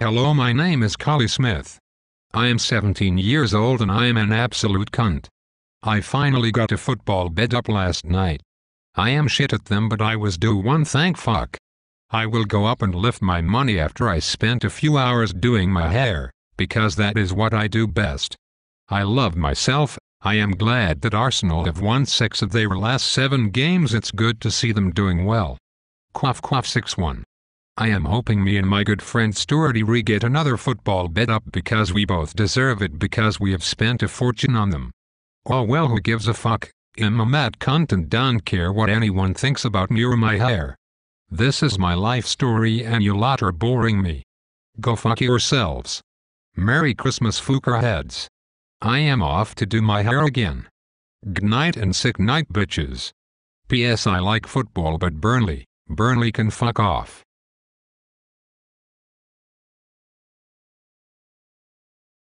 Hello my name is Colly Smith. I am 17 years old and I am an absolute cunt. I finally got a football bet up last night. I am shit at them but I was due one thank fuck. I will go up and lift my money after I spent a few hours doing my hair, because that is what I do best. I love myself, I am glad that Arsenal have won six of their last seven games it's good to see them doing well. Quaff quaff 6-1. I am hoping me and my good friend Stuarty re get another football bet up because we both deserve it because we have spent a fortune on them. Oh well who gives a fuck, I'm a mad cunt and don't care what anyone thinks about me or my hair. This is my life story and you lot are boring me. Go fuck yourselves. Merry Christmas fucker heads. I am off to do my hair again. G'night and sick night bitches. P.S. I like football but Burnley, Burnley can fuck off.